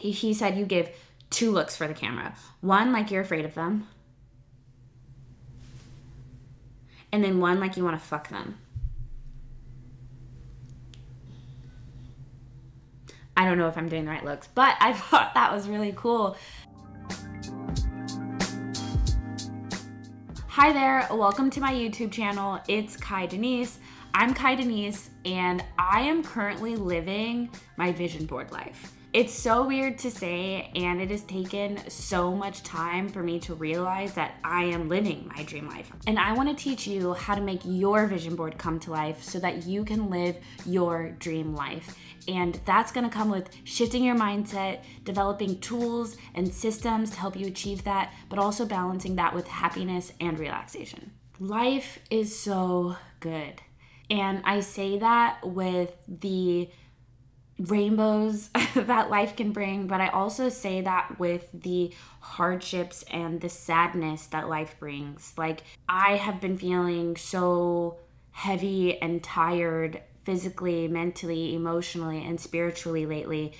he, said you give two looks for the camera. One like you're afraid of them. And then one like you want to fuck them. I don't know if I'm doing the right looks, but I thought that was really cool. Hi there, welcome to my YouTube channel. It's Kai Denise. I'm Kai Denise, and I am currently living my vision board life. It's so weird to say, and it has taken so much time for me to realize that I am living my dream life. And I want to teach you how to make your vision board come to life so that you can live your dream life. And that's going to come with shifting your mindset, developing tools and systems to help you achieve that, but also balancing that with happiness and relaxation. Life is so good. And I say that with the rainbows that life can bring, but I also say that with the hardships and the sadness that life brings. Like, I have been feeling so heavy and tired physically, mentally, emotionally, and spiritually lately.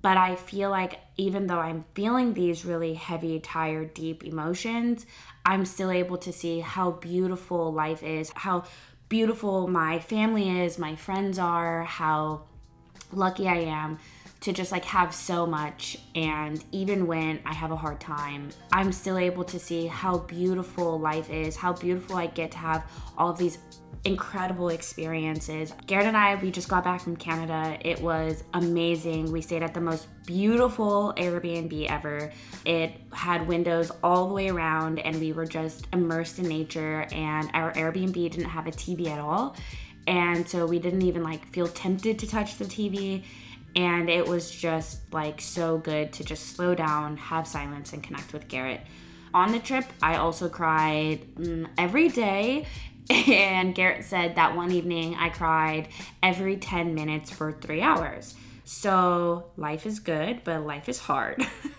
But I feel like even though I'm feeling these really heavy, tired, deep emotions, I'm still able to see how beautiful life is, how beautiful my family is, my friends are, how lucky I am to just like have so much and even when I have a hard time, I'm still able to see how beautiful life is, how beautiful I get to have all of these incredible experiences. Garrett and I, we just got back from Canada. It was amazing. We stayed at the most beautiful Airbnb ever. It had windows all the way around, and we were just immersed in nature. And our Airbnb didn't have a TV at all. And so we didn't even like feel tempted to touch the TV. And it was just like so good to just slow down, have silence, and connect with Garrett. On the trip, I also cried mm, every day. And Garrett said that one evening I cried every 10 minutes for three hours. So life is good, but life is hard.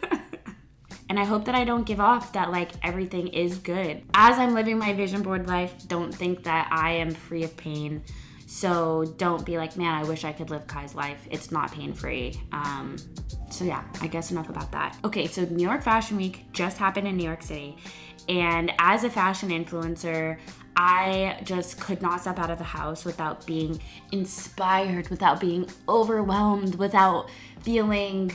and I hope that I don't give off that like everything is good. As I'm living my vision board life, don't think that I am free of pain. So don't be like, man, I wish I could live Kai's life. It's not pain free. Um, so yeah, I guess enough about that. Okay, so New York Fashion Week just happened in New York City. And as a fashion influencer, I just could not step out of the house without being inspired, without being overwhelmed, without feeling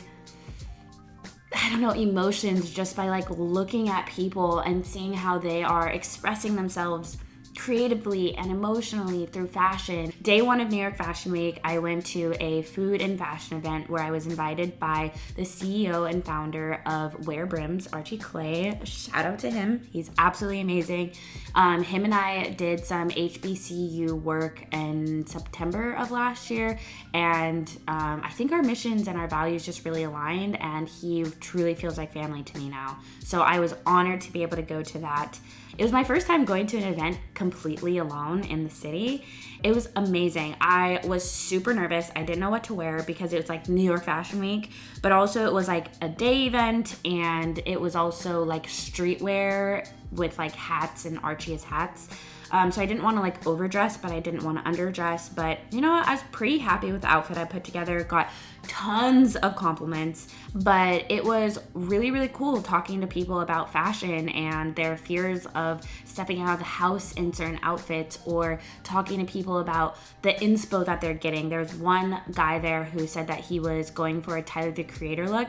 I don't know, emotions just by like looking at people and seeing how they are expressing themselves creatively and emotionally through fashion. Day one of New York Fashion Week, I went to a food and fashion event where I was invited by the CEO and founder of Wear Brims, Archie Clay. Shout out to him, he's absolutely amazing. Um, him and I did some HBCU work in September of last year, and um, I think our missions and our values just really aligned, and he truly feels like family to me now. So I was honored to be able to go to that. It was my first time going to an event completely alone in the city. It was amazing. I was super nervous. I didn't know what to wear because it was like New York Fashion Week, but also it was like a day event and it was also like streetwear with like hats and Archie's hats. Um, so I didn't want to like overdress, but I didn't want to underdress. But you know? I was pretty happy with the outfit I put together. Got tons of compliments, but it was really, really cool talking to people about fashion and their fears of stepping out of the house in certain outfits or talking to people about the inspo that they're getting. There's one guy there who said that he was going for a Tyler the Creator look,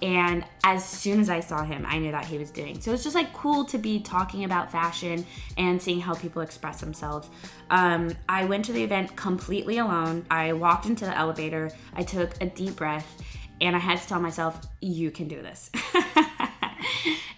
and as soon as I saw him, I knew that he was doing. So it's just like cool to be talking about fashion and seeing how people express themselves. Um, I went to the event completely alone. I walked into the elevator, I took a deep breath, and I had to tell myself, you can do this.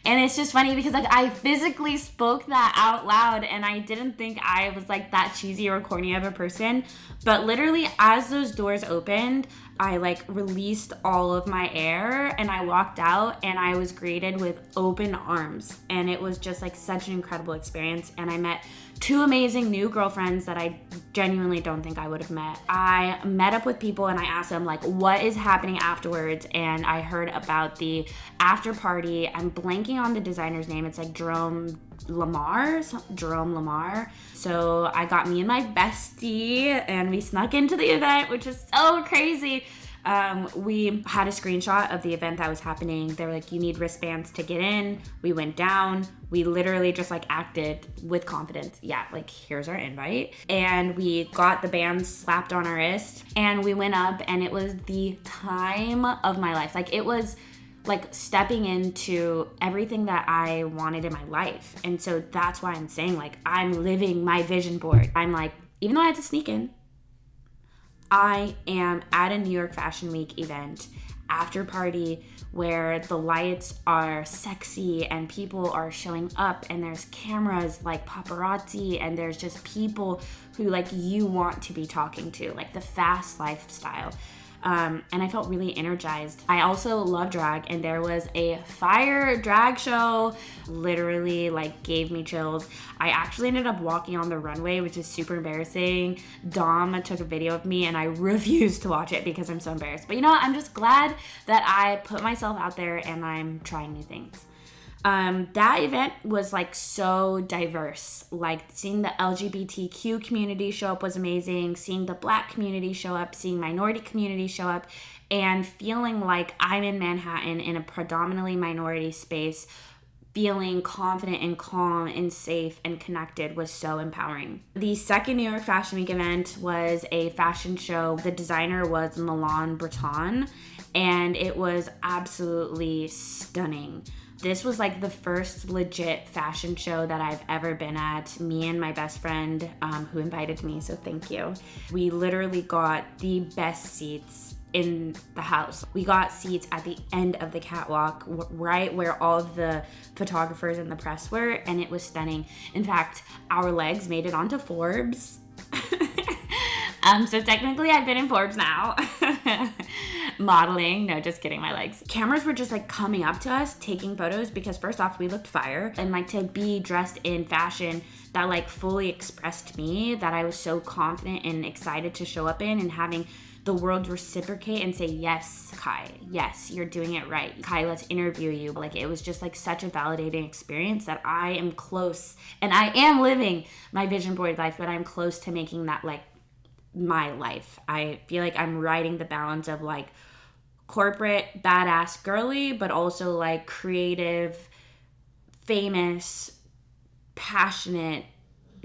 and it's just funny because like I physically spoke that out loud and I didn't think I was like that cheesy or corny of a person. But literally as those doors opened, I like released all of my air and I walked out and I was greeted with open arms. And it was just like such an incredible experience. And I met two amazing new girlfriends that I genuinely don't think I would have met. I met up with people and I asked them like what is happening afterwards and I heard about the after party. I'm blanking on the designer's name. It's like Jerome LaMaar, Jerome LaMaar. So I got me and my bestie and we snuck into the event, which is so crazy. Um, we had a screenshot of the event that was happening. They were like, you need wristbands to get in. We went down. We literally just like acted with confidence. Yeah, like here's our invite. And we got the bands slapped on our wrist and we went up and it was the time of my life. Like it was like stepping into everything that I wanted in my life. And so that's why I'm saying like I'm living my vision board. I'm like even though I had to sneak in, I am at a New York Fashion Week event after party where the lights are sexy and people are showing up and there's cameras like paparazzi and there's just people who like you want to be talking to like the fast lifestyle um, and I felt really energized. I also love drag, and there was a fire drag show. Literally, like, gave me chills. I actually ended up walking on the runway, which is super embarrassing. Dom took a video of me, and I refused to watch it because I'm so embarrassed. But you know what? I'm just glad that I put myself out there and I'm trying new things. Um, that event was like so diverse. Like seeing the LGBTQ community show up was amazing. Seeing the black community show up, seeing minority community show up, and feeling like I'm in Manhattan in a predominantly minority space, feeling confident and calm and safe and connected was so empowering. The second New York Fashion Week event was a fashion show. The designer was Malan Breton, and it was absolutely stunning this was like the first legit fashion show that I've ever been at. Me and my best friend, um, who invited me, so thank you. We literally got the best seats in the house. We got seats at the end of the catwalk, right where all of the photographers and the press were, and it was stunning. In fact, our legs made it onto Forbes. um, so technically, I've been in Forbes now. modeling. No, just kidding, my legs. Cameras were just like coming up to us, taking photos because first off, we looked fire. And like to be dressed in fashion that like fully expressed me, that I was so confident and excited to show up in and having the world reciprocate and say, Yes, Kai, yes, you're doing it right. Kai, let's interview you. Like it was just like such a validating experience that I am close and I am living my vision board life, but I'm close to making that like my life. I feel like I'm riding the balance of like corporate, badass, girly, but also like creative, famous, passionate,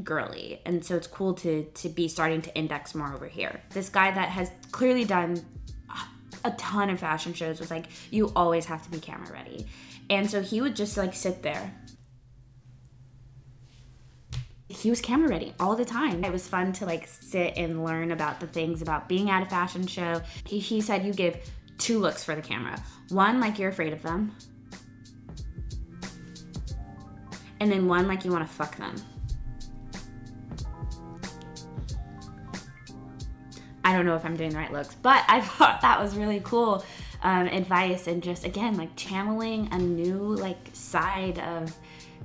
girly. And so it's cool to to be starting to index more over here. This guy that has clearly done a ton of fashion shows was like, you always have to be camera ready. And so he would just like sit there he was camera ready all the time. It was fun to like sit and learn about the things about being at a fashion show. He, he said you give two looks for the camera. One, like you're afraid of them. And then one, like you want to fuck them. I don't know if I'm doing the right looks, but I thought that was really cool um, advice and just again like channeling a new like side of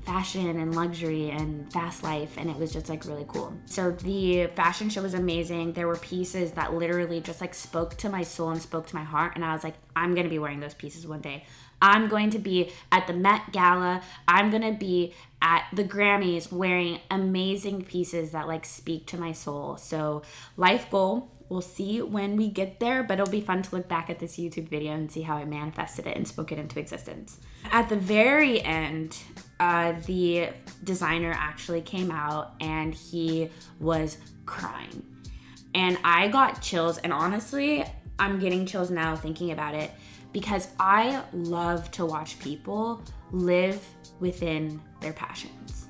fashion and luxury and fast life and it was just like really cool. So the fashion show was amazing. There were pieces that literally just like spoke to my soul and spoke to my heart and I was like I'm to be wearing those pieces one day. I'm going to be at the Met Gala. I'm going to be at the Grammys wearing amazing pieces that like speak to my soul. So life goal We'll see when we get there, but it'll be fun to look back at this YouTube video and see how I manifested it and spoke it into existence. At the very end, uh, the designer actually came out and he was crying. And I got chills, and honestly, I'm getting chills now thinking about it because I love to watch people live within their passions.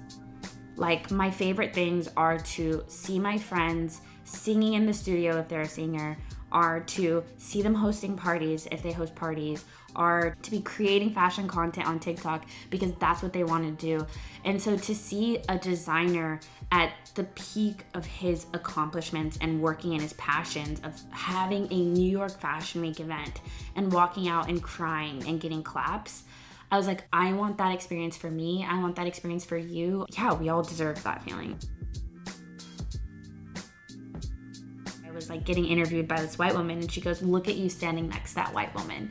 Like, my favorite things are to see my friends singing in the studio if they're a singer, are to see them hosting parties if they host parties, are to be creating fashion content on TikTok because that's what they want to do. And so to see a designer at the peak of his accomplishments and working in his passions of having a New York Fashion Week event and walking out and crying and getting claps. I was like, I want that experience for me. I want that experience for you. Yeah, we all deserve that feeling. Was like getting interviewed by this white woman and she goes, Look at you standing next to that white woman.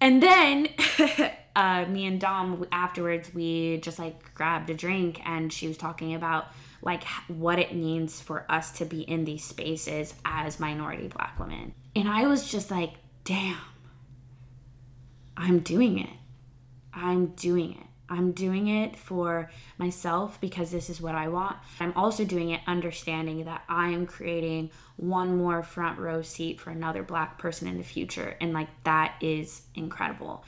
And then uh, me and Dom afterwards, we just like grabbed a drink and she was talking about like what it means for us to be in these spaces as minority black women. And I was just like, damn, I'm doing it. I'm doing it. I'm doing it for myself because this is what I want. I'm also doing it understanding that I am creating one more front row seat for another black person in the future. And like that is incredible.